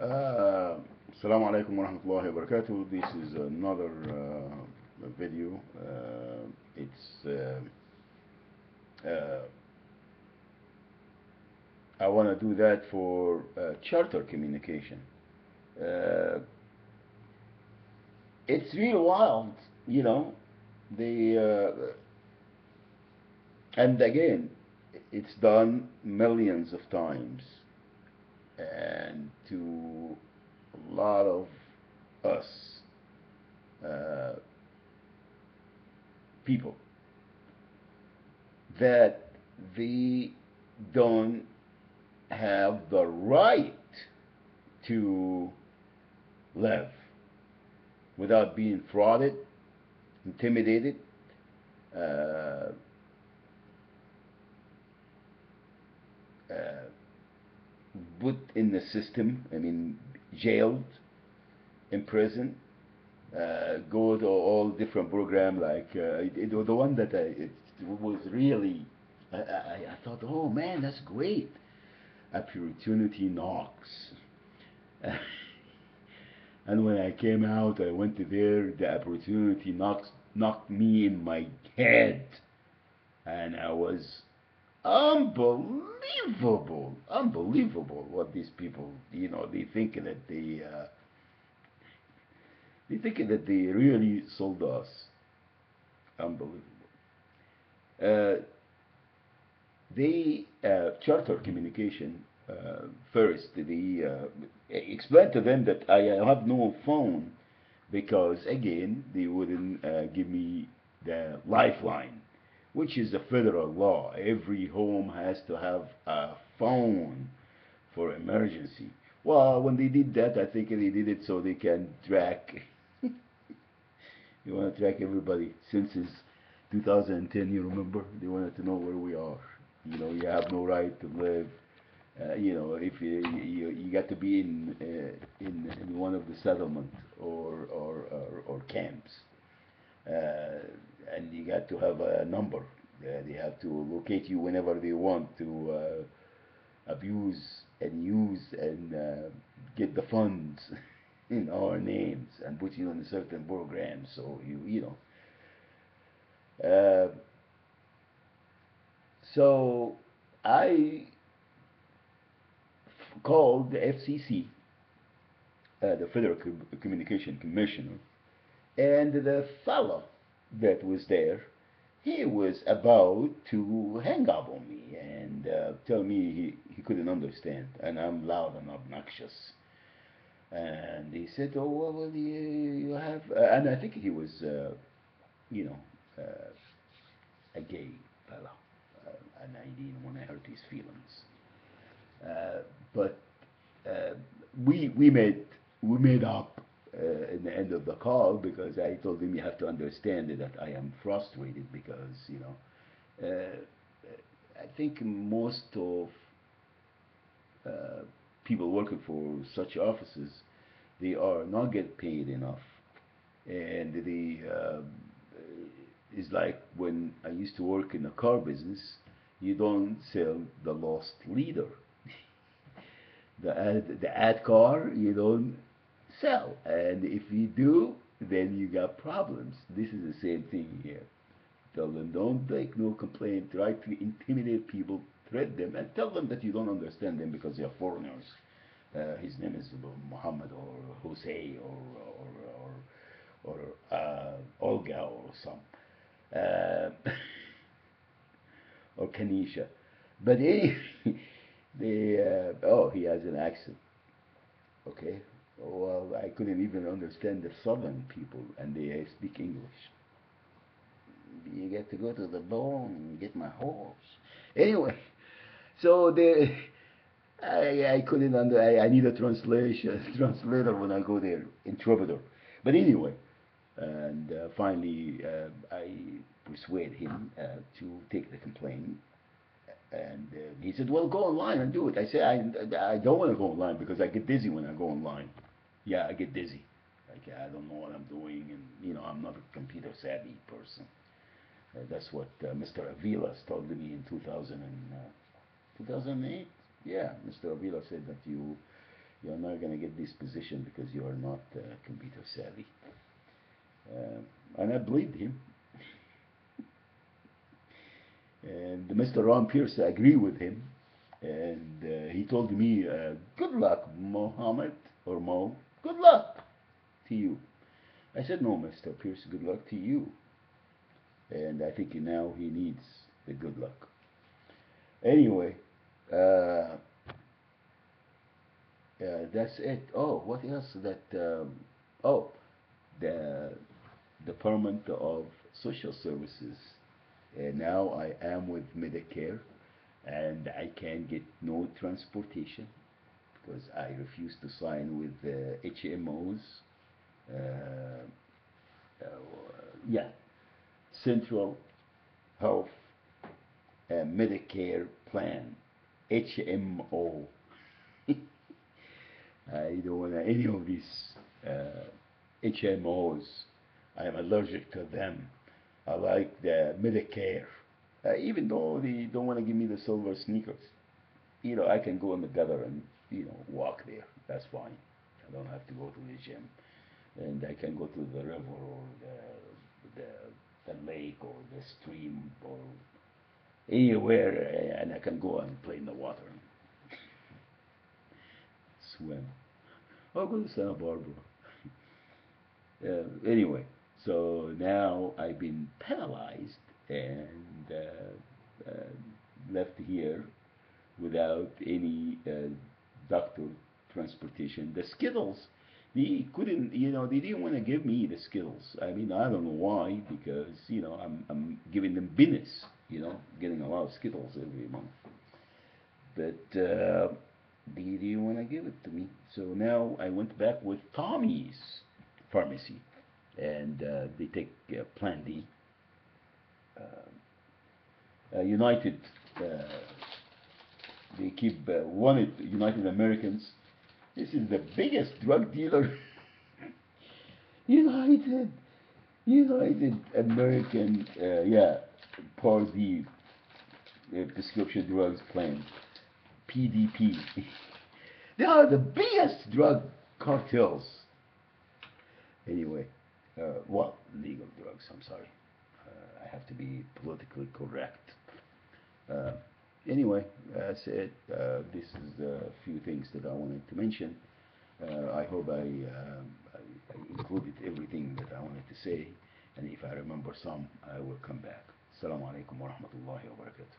Uh, Assalamu alaikum wa rahmatullahi wa barakatuh. This is another uh, video. Uh, it's uh, uh, I want to do that for charter communication. It's real wild, you know. The and again, it's done millions of times, to a lot of us uh, people that they don't have the right to live without being frauded, intimidated, uh, uh, put in the system, I mean, jailed, imprisoned, uh, go to all different program like uh, it, it, the one that I, it was really, I, I, I thought, oh man, that's great. Opportunity knocks. and when I came out, I went there, the opportunity knocks, knocked me in my head. And I was unbelievable, unbelievable what these people, you know, they think that they, uh, they think that they really sold us. Unbelievable. Uh, they, uh, charter communication, uh, first, they uh, explained to them that I have no phone because, again, they wouldn't uh, give me the lifeline which is a federal law. Every home has to have a phone for emergency. Well, when they did that, I think they did it so they can track. you want to track everybody. Since 2010, you remember? They wanted to know where we are. You know, you have no right to live. Uh, you know, if you, you you got to be in uh, in in one of the settlement or or or, or camps. Uh, and you got to have a number. Uh, they have to locate you whenever they want to uh, abuse and use and get the funds in our names and put you a certain program. So you you know. Uh, so I called the FCC, uh, the Federal Com Communication Commissioner, and the fellow that was there, he was about to hang up on me and uh, tell me he, he couldn't understand, and I'm loud and obnoxious. And he said, "Oh well, well you, you have," uh, and I think he was, uh, you know, uh, a gay fellow, uh, and I didn't want to hurt his feelings. Uh, but we we made we made up the end of the call because I told him you have to understand that I am frustrated because you know uh, I think most of uh, people working for such offices they are not get paid enough. And the is like when I used to work in the car business you don't sell the lost leader. The ad, the ad car you don't sell. And if you do, then you got problems. This is the same thing here. Tell them don't make no complaint, try to intimidate people, threat them, and tell them that you don't understand them because they are foreigners. Uh, his name is Muhammad or Jose or or or, or uh, Olga or some uh, or Kanisha. But anyway, the oh he has an accent. Okay, well, I couldn't even understand the southern people, and they speak English. You get to go to the barn and get my horse. Anyway, so the I, I couldn't under I, I need a translation translator when I go there interpreter. But anyway, and uh, finally uh, I persuade him uh, to take the complaint. And uh, he said, "Well, go online and do it." I said, "I I don't want to go online because I get dizzy when I go online." yeah, I get dizzy. Like I don't know what I'm doing, and you know I'm not a computer savvy person. Uh, that's what uh, Mr. Avilas told me in 2000 and, uh, 2008. Yeah, Mr. Avila said that you you you're not going to get this position because you are not uh, computer savvy. Uh, and I believed him. And Mr. Ron Pierce agreed with him. And uh, he told me, uh, good luck, Mohammed, or Mo, good luck to you. I said, no, Mr. Pierce, good luck to you. And I think now he needs the good luck. Anyway, uh, uh, that's it. Oh, what else? That um, oh, the Department of Social Services. And now I am with Medicare, and I can get no transportation because I refuse to sign with the HMOs. Uh, uh, yeah, Central Health uh, Medicare Plan, HMO. I don't want any of these uh, HMOs. I'm allergic to them. I like the Medicare. Uh, even though they don't want to give me the silver sneakers, you know, I can go in the gutter and you know walk there. That's fine. I don't have to go to the gym, and I can go to the river or the the, the lake or the stream or anywhere, and I can go and play in the water swim. I'll go to Santa Barbara. uh, anyway, so now I've been penalized and uh, uh, left here without any uh, doctor transportation. The Skittles, they couldn't, you know, they didn't want to give me the Skittles. I mean, I don't know why, because, you know, I'm, I'm giving them business, you know, getting a lot of Skittles every month. But, uh, they didn't want to give it to me. So now I went back with Tommy's pharmacy, and uh, they take uh, Plan D. Uh, United, they keep one United Americans. This is the biggest drug dealer. United, United American, yeah, Part D prescription drugs plan. PDP. they are the biggest drug cartels. Anyway, uh, well, legal drugs, I'm sorry. Uh, I have to be politically correct. Uh, anyway, that's it. Uh, this is a few things that I wanted to mention. Uh, I hope I, um, I, I included everything that I wanted to say, and if I remember some, I will come back. Assalamu alaikum wa rahmatullahi wa barakatuh.